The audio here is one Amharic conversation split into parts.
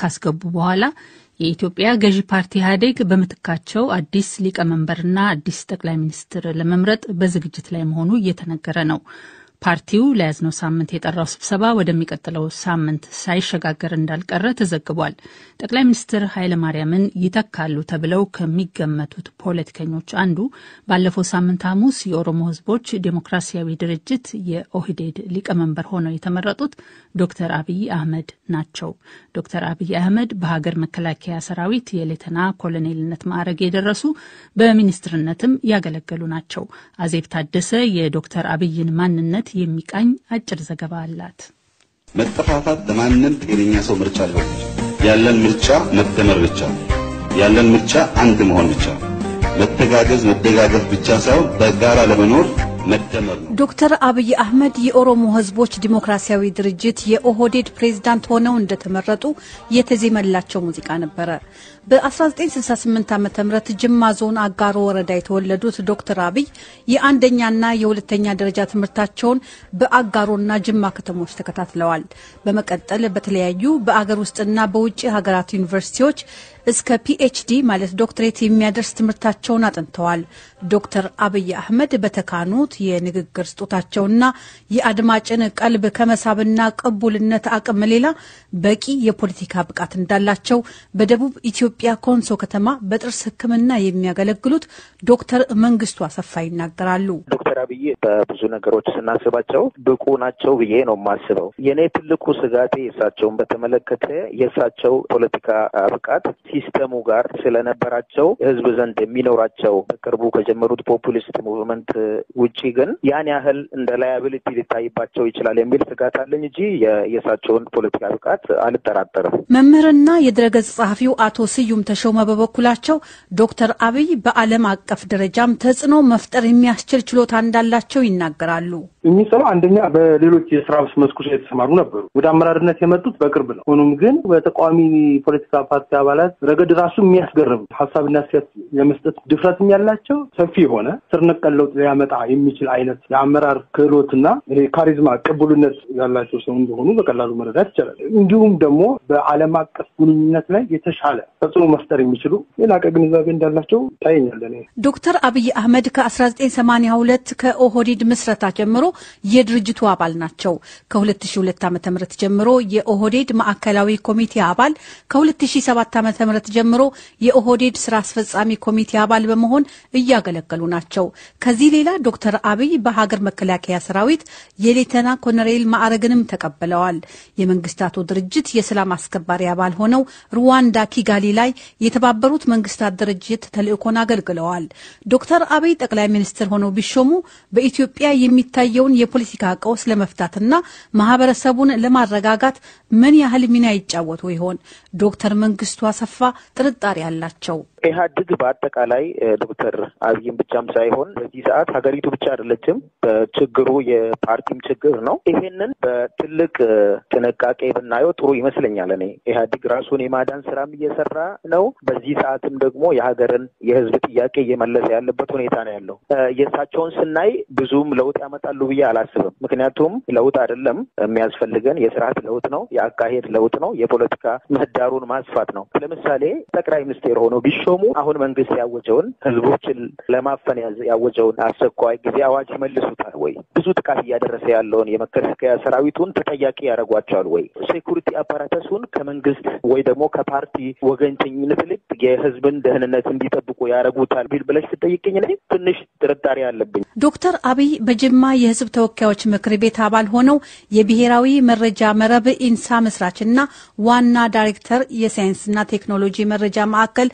ካስገቡ በኋላ የኢትዮጵያ ገዢ ፓርቲ ኢህአዴግ በምትካቸው አዲስ ሊቀመንበርና አዲስ ጠቅላይ ሚኒስትር ለመምረጥ በዝግጅት ላይ መሆኑ እየተነገረ ነው። ፓርቲው ለያዝነው ሳምንት የጠራው ስብሰባ ወደሚቀጥለው ሳምንት ሳይሸጋገር እንዳልቀረ ተዘግቧል። ጠቅላይ ሚኒስትር ኃይለማርያምን ይተካሉ ተብለው ከሚገመቱት ፖለቲከኞች አንዱ ባለፈው ሳምንት ሐሙስ የኦሮሞ ሕዝቦች ዴሞክራሲያዊ ድርጅት የኦህዴድ ሊቀመንበር ሆነው የተመረጡት ዶክተር አብይ አህመድ ናቸው። ዶክተር አብይ አህመድ በሀገር መከላከያ ሰራዊት የሌተና ኮሎኔልነት ማዕረግ የደረሱ በሚኒስትርነትም ያገለገሉ ናቸው። አዜብ ታደሰ የዶክተር አብይን ማንነት የሚቃኝ አጭር ዘገባ አላት። መጠፋፋት ለማንም ጤነኛ ሰው ምርጫ ሊሆን ያለን ምርጫ መደመር ብቻ ያለን ምርጫ አንድ መሆን ብቻ መተጋገዝ፣ መደጋገፍ ብቻ ሳይሆን በጋራ ለመኖር መደመር ነው። ዶክተር አብይ አህመድ የኦሮሞ ህዝቦች ዲሞክራሲያዊ ድርጅት የኦህዴድ ፕሬዝዳንት ሆነው እንደተመረጡ የተዜመላቸው ሙዚቃ ነበረ። በ1968 ዓ ም ጅማ ዞን አጋሮ ወረዳ የተወለዱት ዶክተር አብይ የአንደኛና የሁለተኛ ደረጃ ትምህርታቸውን በአጋሮና ጅማ ከተሞች ተከታትለዋል። በመቀጠል በተለያዩ በአገር ውስጥና በውጭ ሀገራት ዩኒቨርሲቲዎች እስከ PhD ማለት ዶክትሬት የሚያደርስ ትምህርታቸውን አጥንተዋል። ዶክተር አብይ አህመድ በተካኑት የንግግር ስጦታቸውና የአድማጭን ቀልብ ከመሳብና ቅቡልነት አቅም ሌላ በቂ የፖለቲካ ብቃት እንዳላቸው በደቡብ ኢትዮጵያ ኮንሶ ከተማ በጥርስ ሕክምና የሚያገለግሉት ዶክተር መንግስቱ አሰፋ ይናገራሉ። ዶክተር አብይ በብዙ ነገሮች ስናስባቸው ብቁ ናቸው ብዬ ነው የማስበው። የእኔ ትልቁ ስጋቴ የእሳቸውን በተመለከተ የእሳቸው ፖለቲካ ብቃት system ኡ ጋር ስለነበራቸው ህዝብ ዘንድ የሚኖራቸው በቅርቡ ከጀመሩት populist movement ውጪ ግን ያን ያህል እንደ liability ሊታይባቸው ይችላል የሚል ስጋት አለኝ እንጂ የእሳቸውን ፖለቲካ ብቃት አልጠራጠርም። መምህርና የድረገጽ ጸሐፊው አቶ ስዩም ተሾመ በበኩላቸው ዶክተር አብይ በዓለም አቀፍ ደረጃም ተጽዕኖ መፍጠር የሚያስችል ችሎታ እንዳላቸው ይናገራሉ። እኚህ ሰው አንደኛ በሌሎች የስራ መስኮች የተሰማሩ ነበሩ። ወደ አመራርነት የመጡት በቅርብ ነው። ሆኖም ግን በተቃዋሚ ፖለቲካ ፓርቲ አባላት ረገድ ራሱ የሚያስገርም ሀሳብና ሴት የመስጠት ድፍረትም ያላቸው ሰፊ የሆነ ስር ነቀል ለውጥ ሊያመጣ የሚችል አይነት የአመራር ክህሎትና ካሪዝማ ቅቡልነት ያላቸው ሰው እንደሆኑ በቀላሉ መረዳት ይቻላል። እንዲሁም ደግሞ በዓለም አቀፍ ግንኙነት ላይ የተሻለ ተጽዕኖ መፍጠር የሚችሉ የላቀ ግንዛቤ እንዳላቸው ታየኛለ። ዶክተር አብይ አህመድ ከ1982 ከኦህዴድ ምስረታ ጀምሮ የድርጅቱ አባል ናቸው። ከ2002 ዓ ም ጀምሮ የኦህዴድ ማዕከላዊ ኮሚቴ አባል፣ ከ2007 ዓ ም ጀምሮ የኦህዴድ ስራ አስፈጻሚ ኮሚቴ አባል በመሆን እያገለገሉ ናቸው። ከዚህ ሌላ ዶክተር አብይ በሀገር መከላከያ ሰራዊት የሌተና ኮሎኔል ማዕረግንም ተቀብለዋል። የመንግስታቱ ድርጅት የሰላም አስከባሪ አባል ሆነው ሩዋንዳ ኪጋሊ ላይ የተባበሩት መንግስታት ድርጅት ተልእኮን አገልግለዋል። ዶክተር አብይ ጠቅላይ ሚኒስትር ሆነው ቢሾሙ በኢትዮጵያ የሚታየውን የፖለቲካ ቀውስ ለመፍታትና ማህበረሰቡን ለማረጋጋት ምን ያህል ሚና ይጫወቱ ይሆን? ዶክተር መንግስቱ አሰፋ ጥርጣሬ አላቸው። ኢህአዴግ በአጠቃላይ ዶክተር አብይን ብቻም ሳይሆን በዚህ ሰዓት ሀገሪቱ ብቻ አይደለችም፣ በችግሩ የፓርቲም ችግር ነው። ይሄንን በትልቅ ጥንቃቄ ብናየው ጥሩ ይመስለኛል። እኔ ኢህአዴግ ራሱን የማዳን ስራም እየሰራ ነው። በዚህ ሰዓትም ደግሞ የሀገርን የህዝብ ጥያቄ እየመለሰ ያለበት ሁኔታ ነው ያለው። የእሳቸውን ስናይ ብዙም ለውጥ ያመጣሉ ብዬ አላስብም። ምክንያቱም ለውጥ አይደለም የሚያስፈልገን የስርዓት ለውጥ ነው፣ የአካሄድ ለውጥ ነው፣ የፖለቲካ ምህዳሩን ማስፋት ነው። ለምሳሌ ጠቅላይ ሚኒስቴር ሆነው ቢሾሙ አሁን መንግስት ያወጀውን ህዝቦችን ለማፈን ያወጀውን አስቸኳይ ጊዜ አዋጅ ይመልሱታል ወይ? ብዙ ጥቃት እያደረሰ ያለውን የመከላከያ ሰራዊቱን ተጠያቂ ያደርጓቸዋል ወይ? security apparatus ኡን ከመንግስት ወይ ደግሞ ከፓርቲ ወገንተኝነት ይልቅ የህዝብን ደህንነት እንዲጠብቁ ያደርጉታል ቢል ብለሽ ስጠይቅኝ እኔ ትንሽ ጥርጣሬ አለብኝ። ዶክተር አብይ በጅማ የህዝብ ተወካዮች ምክር ቤት አባል ሆነው የብሔራዊ መረጃ መረብ ኢንሳ መስራችና ዋና ዳይሬክተር የሳይንስና ቴክኖሎጂ መረጃ ማዕከል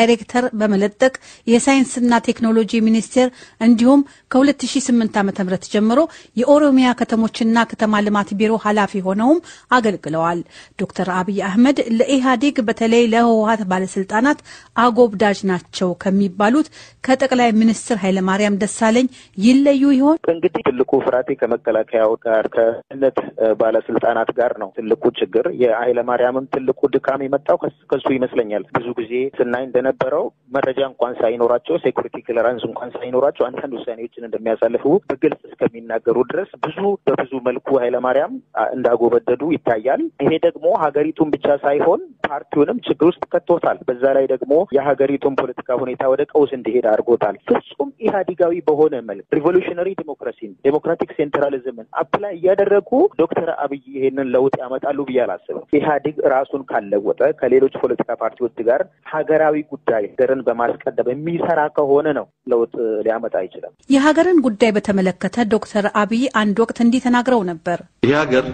ዳይሬክተር በመለጠቅ የሳይንስና ቴክኖሎጂ ሚኒስቴር እንዲሁም ከ2008 ዓ ም ጀምሮ የኦሮሚያ ከተሞችና ከተማ ልማት ቢሮ ኃላፊ ሆነውም አገልግለዋል። ዶክተር አብይ አህመድ ለኢህአዴግ በተለይ ለህወሀት ባለስልጣናት አጎብዳጅ ናቸው ከሚባሉት ከጠቅላይ ሚኒስትር ኃይለማርያም ደሳለኝ ይለዩ ይሆን? እንግዲህ ትልቁ ፍርሃቴ ከመከላከያው ጋር ከደህንነት ባለስልጣናት ጋር ነው። ትልቁ ችግር የኃይለማርያምም ትልቁ ድካም የመጣው ከሱ ይመስለኛል። ብዙ ጊዜ ስናይ እንደነበ እንደነበረው መረጃ እንኳን ሳይኖራቸው security clearance እንኳን ሳይኖራቸው አንዳንድ ውሳኔዎችን እንደሚያሳልፉ በግልጽ እስከሚናገሩ ድረስ ብዙ በብዙ መልኩ ኃይለማርያም እንዳጎበደዱ ይታያል። ይሄ ደግሞ ሀገሪቱን ብቻ ሳይሆን ፓርቲውንም ችግር ውስጥ ከቶታል። በዛ ላይ ደግሞ የሀገሪቱን ፖለቲካ ሁኔታ ወደ ቀውስ እንዲሄድ አድርጎታል። ፍጹም ኢህአዲጋዊ በሆነ መልክ revolutionary democracy ን democratic centralism ን apply እያደረጉ ዶክተር አብይ ይሄንን ለውጥ ያመጣሉ ብዬ አላስብም። ኢህአዲግ ራሱን ካለወጠ ከሌሎች ፖለቲካ ፓርቲዎች ጋር ሀገራዊ ጉዳይ ሀገርን በማስቀደም የሚሰራ ከሆነ ነው ለውጥ ሊያመጣ አይችልም። የሀገርን ጉዳይ በተመለከተ ዶክተር አብይ አንድ ወቅት እንዲህ ተናግረው ነበር። ይህ ሀገር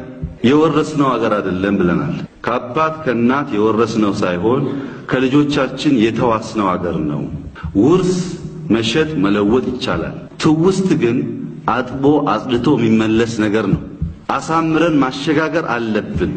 የወረስነው ሀገር አይደለም ብለናል። ከአባት ከእናት የወረስነው ሳይሆን ከልጆቻችን የተዋስነው ሀገር ነው። ውርስ መሸጥ መለወጥ ይቻላል። ትውስት ግን አጥቦ አጽድቶ የሚመለስ ነገር ነው። አሳምረን ማሸጋገር አለብን።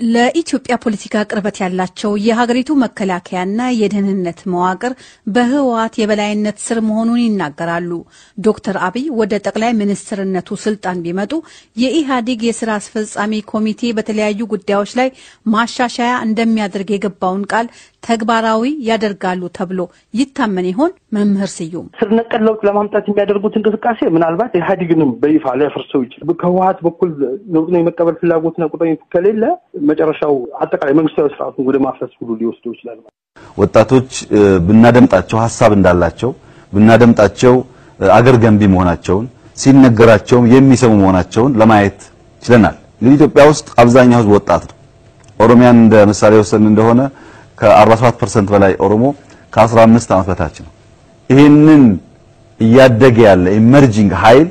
ለኢትዮጵያ ፖለቲካ ቅርበት ያላቸው የሀገሪቱ መከላከያና የደህንነት መዋቅር በህወሓት የበላይነት ስር መሆኑን ይናገራሉ። ዶክተር አብይ ወደ ጠቅላይ ሚኒስትርነቱ ስልጣን ቢመጡ የኢህአዴግ የስራ አስፈጻሚ ኮሚቴ በተለያዩ ጉዳዮች ላይ ማሻሻያ እንደሚያደርግ የገባውን ቃል ተግባራዊ ያደርጋሉ ተብሎ ይታመን ይሆን? መምህር ስዩም ስር ነቀል ለውጥ ለማምጣት የሚያደርጉት እንቅስቃሴ ምናልባት ኢህአዴግንም በይፋ ሊያፈርሰው ይችላል። ከህወሓት በኩል ለውጡን የመቀበል ፍላጎትና ቁርጠኝነት ከሌለ መጨረሻው አጠቃላይ መንግስታዊ ስርዓቱን ወደ ማፍረስ ሁሉ ሊወስደው ይችላል። ወጣቶች ብናደምጣቸው ሀሳብ እንዳላቸው ብናደምጣቸው አገር ገንቢ መሆናቸውን ሲነገራቸውም የሚሰሙ መሆናቸውን ለማየት ችለናል። እንግዲህ ኢትዮጵያ ውስጥ አብዛኛው ህዝብ ወጣት ነው። ኦሮሚያን እንደ ምሳሌ ወሰን እንደሆነ ከ47% በላይ ኦሮሞ ከ15 ዓመት በታች ነው። ይህንን እያደገ ያለ emerging ኃይል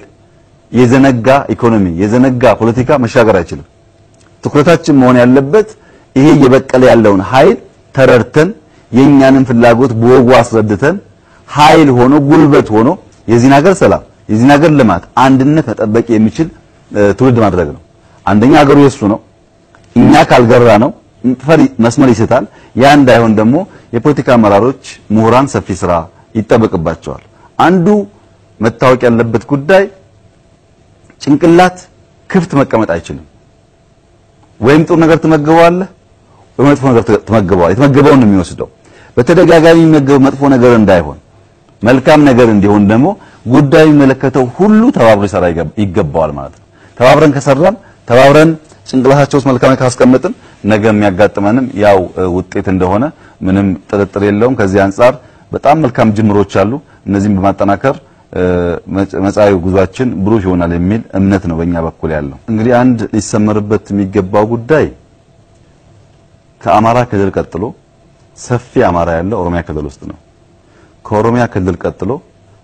የዘነጋ ኢኮኖሚ የዘነጋ ፖለቲካ መሻገር አይችልም። ትኩረታችን መሆን ያለበት ይሄ እየበቀለ ያለውን ኃይል ተረድተን የእኛንም ፍላጎት በወጉ አስረድተን ኃይል ሆኖ ጉልበት ሆኖ የዚህን ሀገር ሰላም የዚህን ሀገር ልማት አንድነት መጠበቅ የሚችል ትውልድ ማድረግ ነው። አንደኛ ሀገሩ የሱ ነው። እኛ ካልገራ ነው መስመር ይስታል። ያ እንዳይሆን ደግሞ የፖለቲካ አመራሮች፣ ምሁራን ሰፊ ስራ ይጠበቅባቸዋል። አንዱ መታወቅ ያለበት ጉዳይ ጭንቅላት ክፍት መቀመጥ አይችልም። ወይም ጥሩ ነገር ትመገበዋለህ ወይም መጥፎ ነገር ትመገበዋለህ። የተመገበውን ነው የሚወስደው። በተደጋጋሚ የሚመገበው መጥፎ ነገር እንዳይሆን መልካም ነገር እንዲሆን ደግሞ ጉዳዩ የሚመለከተው ሁሉ ተባብሮ ይሰራ ይገባዋል ማለት ነው። ተባብረን ከሰራን ተባብረን ጭንቅላታቸው ውስጥ መልካም ካስቀመጥን ነገ የሚያጋጥመንም ያው ውጤት እንደሆነ ምንም ጥርጥር የለውም። ከዚህ አንጻር በጣም መልካም ጅምሮች አሉ። እነዚህም በማጠናከር መጻኢ ጉዟችን ብሩህ ይሆናል የሚል እምነት ነው በእኛ በኩል ያለው። እንግዲህ አንድ ሊሰመርበት የሚገባው ጉዳይ ከአማራ ክልል ቀጥሎ ሰፊ አማራ ያለው ኦሮሚያ ክልል ውስጥ ነው። ከኦሮሚያ ክልል ቀጥሎ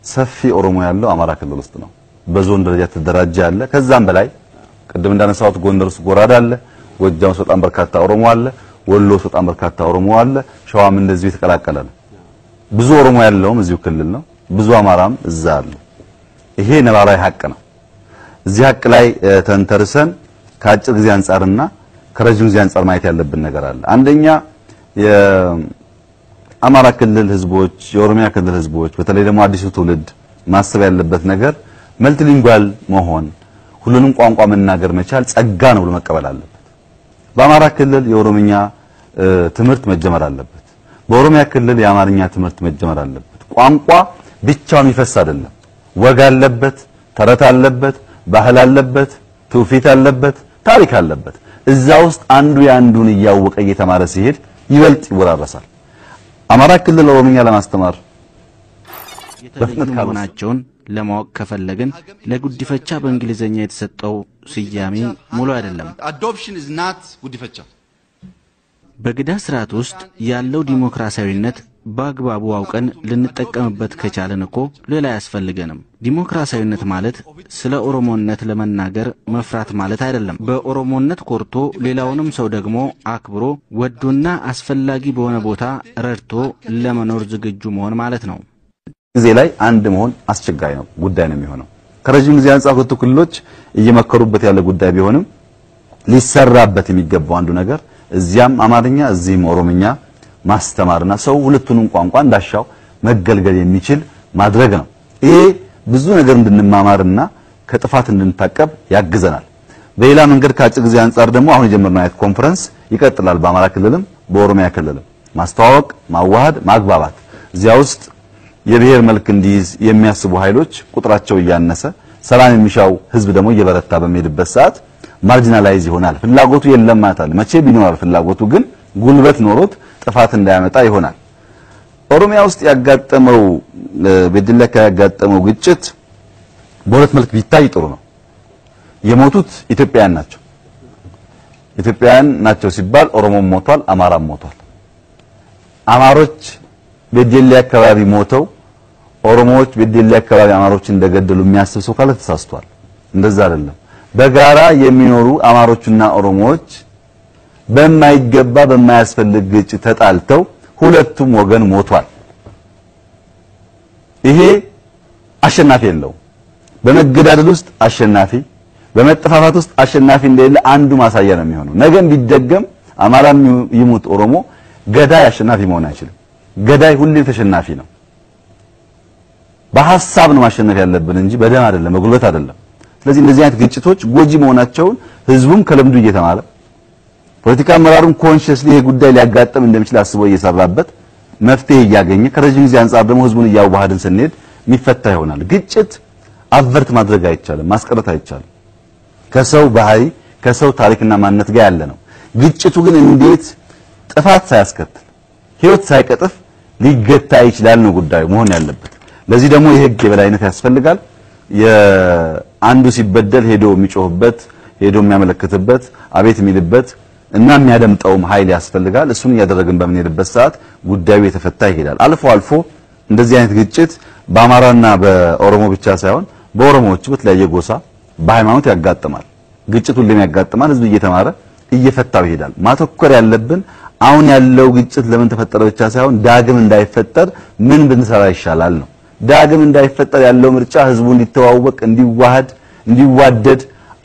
ሰፊ ኦሮሞ ያለው አማራ ክልል ውስጥ ነው። በዞን ደረጃ ተደራጀ አለ። ከዛም በላይ ቅድም እንዳነሳሁት ጎንደር ውስጥ ጎራዳ አለ። ጎጃም ውስጥ በጣም በርካታ ኦሮሞ አለ። ወሎ ውስጥ በጣም በርካታ ኦሮሞ አለ። ሸዋም እንደዚሁ የተቀላቀለ ነው። ብዙ ኦሮሞ ያለውም እዚሁ ክልል ነው። ብዙ አማራም እዛ አለ። ይሄ ነባራዊ ሀቅ ነው። እዚህ ሀቅ ላይ ተንተርሰን ከአጭር ጊዜ አንጻርና ከረጅም ጊዜ አንጻር ማየት ያለብን ነገር አለ። አንደኛ የአማራ ክልል ህዝቦች፣ የኦሮሚያ ክልል ህዝቦች በተለይ ደግሞ አዲሱ ትውልድ ማሰብ ያለበት ነገር መልቲሊንጓል መሆን ሁሉንም ቋንቋ መናገር መቻል ጸጋ ነው ብሎ መቀበል አለበት። በአማራ ክልል የኦሮምኛ ትምህርት መጀመር አለበት። በኦሮሚያ ክልል የአማርኛ ትምህርት መጀመር አለበት። ቋንቋ ብቻውን ይፈስ አይደለም። ወግ አለበት፣ ተረት አለበት፣ ባህል አለበት፣ ትውፊት አለበት፣ ታሪክ አለበት። እዛ ውስጥ አንዱ የአንዱን እያወቀ እየተማረ ሲሄድ ይበልጥ ይወራረሳል። አማራ ክልል ኦሮምኛ ለማስተማር የተለዩ መሆናቸውን ለማወቅ ከፈለግን ለጉዲፈቻ በእንግሊዝኛ የተሰጠው ስያሜ ሙሉ አይደለም። በግዳ ስርዓት ውስጥ ያለው ዲሞክራሲያዊነት በአግባቡ አውቀን ልንጠቀምበት ከቻለን እኮ ሌላ አያስፈልገንም። ዲሞክራሲያዊነት ማለት ስለ ኦሮሞነት ለመናገር መፍራት ማለት አይደለም። በኦሮሞነት ኮርቶ ሌላውንም ሰው ደግሞ አክብሮ ወዶና አስፈላጊ በሆነ ቦታ ረድቶ ለመኖር ዝግጁ መሆን ማለት ነው። ጊዜ ላይ አንድ መሆን አስቸጋሪ ነው ጉዳይ ነው የሚሆነው። ከረጅም ጊዜ አንጻር ሁለቱ ክልሎች እየመከሩበት ያለ ጉዳይ ቢሆንም ሊሰራበት የሚገባው አንዱ ነገር እዚያም አማርኛ እዚህም ኦሮምኛ ማስተማርና ሰው ሁለቱንም ቋንቋ እንዳሻው መገልገል የሚችል ማድረግ ነው። ይሄ ብዙ ነገር እንድንማማርና ከጥፋት እንድንታቀብ ያግዘናል። በሌላ መንገድ ከአጭር ጊዜ አንጻር ደግሞ አሁን የጀመርነው አይነት ኮንፈረንስ ይቀጥላል። በአማራ ክልልም በኦሮሚያ ክልልም ማስተዋወቅ፣ ማዋሃድ፣ ማግባባት እዚያ ውስጥ የብሔር መልክ እንዲይዝ የሚያስቡ ኃይሎች ቁጥራቸው እያነሰ ሰላም የሚሻው ህዝብ ደግሞ እየበረታ በሚሄድበት ሰዓት marginalize ይሆናል። ፍላጎቱ የለም ማለት አለ። መቼም ይኖራል ፍላጎቱ ግን ጉልበት ኖሮት ጥፋት እንዳያመጣ ይሆናል። ኦሮሚያ ውስጥ ያጋጠመው አካባቢ ያጋጠመው ግጭት በሁለት መልክ ቢታይ ጥሩ ነው። የሞቱት ኢትዮጵያውያን ናቸው። ኢትዮጵያውያን ናቸው ሲባል ኦሮሞም ሞቷል፣ አማራም ሞቷል። አማሮች ቤድሌ አካባቢ ሞተው ኦሮሞዎች ቤድሌ አካባቢ አማሮች እንደገደሉ የሚያስብ ሰው ካለ ተሳስቷል። እንደዛ አይደለም። በጋራ የሚኖሩ አማሮችና ኦሮሞዎች በማይገባ በማያስፈልግ ግጭት ተጣልተው ሁለቱም ወገን ሞቷል። ይሄ አሸናፊ የለውም። በመገዳደል ውስጥ አሸናፊ፣ በመጠፋፋት ውስጥ አሸናፊ እንደሌለ አንዱ ማሳያ ነው የሚሆነው። ነገም ቢደገም አማራም ይሙት ኦሮሞ ገዳይ አሸናፊ መሆን አይችልም። ገዳይ ሁሌም ተሸናፊ ነው። በሐሳብ ነው ማሸነፍ ያለብን እንጂ በደም አይደለም፣ በጉልበት አይደለም። ስለዚህ እንደዚህ አይነት ግጭቶች ጎጂ መሆናቸውን ህዝቡም ከልምዱ እየተማረ ፖለቲካ አመራሩን ኮንሽስሊ ይሄ ጉዳይ ሊያጋጥም እንደሚችል አስቦ እየሰራበት መፍትሄ እያገኘ ከረጅም ጊዜ አንጻር ደግሞ ህዝቡን እያዋሃድን ስንሄድ የሚፈታ ይሆናል። ግጭት አቨርት ማድረግ አይቻልም፣ ማስቀረት አይቻልም። ከሰው ባህሪ ከሰው ታሪክና ማንነት ጋር ያለ ነው። ግጭቱ ግን እንዴት ጥፋት ሳያስከትል ህይወት ሳይቀጥፍ ሊገታ ይችላል ነው ጉዳዩ መሆን ያለበት። ለዚህ ደግሞ የህግ የበላይነት ያስፈልጋል። የአንዱ ሲበደል ሄዶ የሚጮህበት ሄዶ የሚያመለክትበት አቤት የሚልበት እና የሚያደምጠውም ኃይል ያስፈልጋል። እሱን እያደረግን በምንሄድበት ሰዓት ጉዳዩ የተፈታ ይሄዳል። አልፎ አልፎ እንደዚህ አይነት ግጭት በአማራና በኦሮሞ ብቻ ሳይሆን በኦሮሞዎች በተለያየ ጎሳ በሃይማኖት ያጋጥማል። ግጭት ሁሌም ያጋጥማል። ህዝብ እየተማረ እየፈታው ይሄዳል። ማተኮር ያለብን አሁን ያለው ግጭት ለምን ተፈጠረ ብቻ ሳይሆን ዳግም እንዳይፈጠር ምን ብንሰራ ይሻላል ነው። ዳግም እንዳይፈጠር ያለው ምርጫ ህዝቡ እንዲተዋወቅ፣ እንዲዋሃድ፣ እንዲዋደድ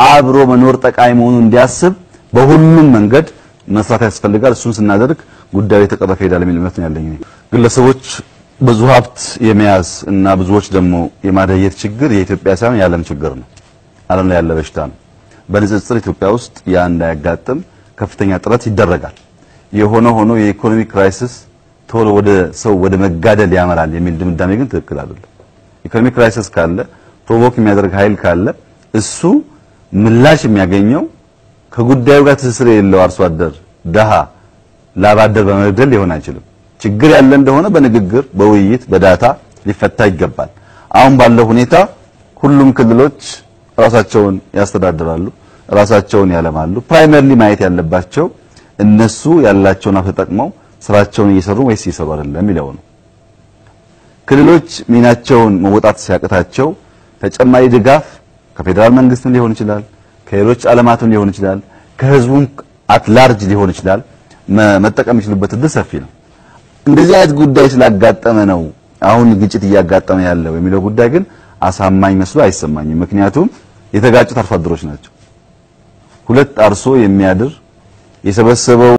አብሮ መኖር ጠቃሚ መሆኑን እንዲያስብ በሁሉም መንገድ መስራት ያስፈልጋል። እሱን ስናደርግ ጉዳዩ እየተቀረፈ ይሄዳል የሚል እምነት ነው ያለኝ። ግለሰቦች ብዙ ሀብት የመያዝ እና ብዙዎች ደግሞ የማደህየት ችግር የኢትዮጵያ ሳይሆን የዓለም ችግር ነው። ዓለም ላይ ያለ በሽታ ነው። በንጽጽር ኢትዮጵያ ውስጥ ያ እንዳያጋጥም ከፍተኛ ጥረት ይደረጋል። የሆነ ሆኖ የኢኮኖሚ crisis ቶሎ ወደ ሰው ወደ መጋደል ያመራል የሚል ድምዳሜ ግን ትክክል አይደለም። ኢኮኖሚ crisis ካለ provoke የሚያደርግ ኃይል ካለ እሱ ምላሽ የሚያገኘው ከጉዳዩ ጋር ትስስር የሌለው አርሶ አደር ደሃ ላብ አደር በመግደል ሊሆን አይችልም። ችግር ያለ እንደሆነ በንግግር በውይይት በ data ሊፈታ ይገባል። አሁን ባለው ሁኔታ ሁሉም ክልሎች ራሳቸውን ያስተዳድራሉ፣ ራሳቸውን ያለማሉ። primarily ማየት ያለባቸው እነሱ ያላቸውን ተጠቅመው ስራቸውን እየሰሩ ወይስ እየሰሩ አይደለም የሚለው ነው። ክልሎች ሚናቸውን መወጣት ሲያቅታቸው ተጨማሪ ድጋፍ ከፌዴራል መንግስትም ሊሆን ይችላል፣ ከሌሎች ዓለማትም ሊሆን ይችላል፣ ከህዝቡም አትላርጅ ሊሆን ይችላል መጠቀም የሚችሉበት እድል ሰፊ ነው። እንደዚህ አይነት ጉዳይ ስላጋጠመ ነው አሁን ግጭት እያጋጠመ ያለው የሚለው ጉዳይ ግን አሳማኝ መስሎ አይሰማኝም። ምክንያቱም የተጋጩት አርሶ አደሮች ናቸው። ሁለት አርሶ የሚያድር የሰበሰበው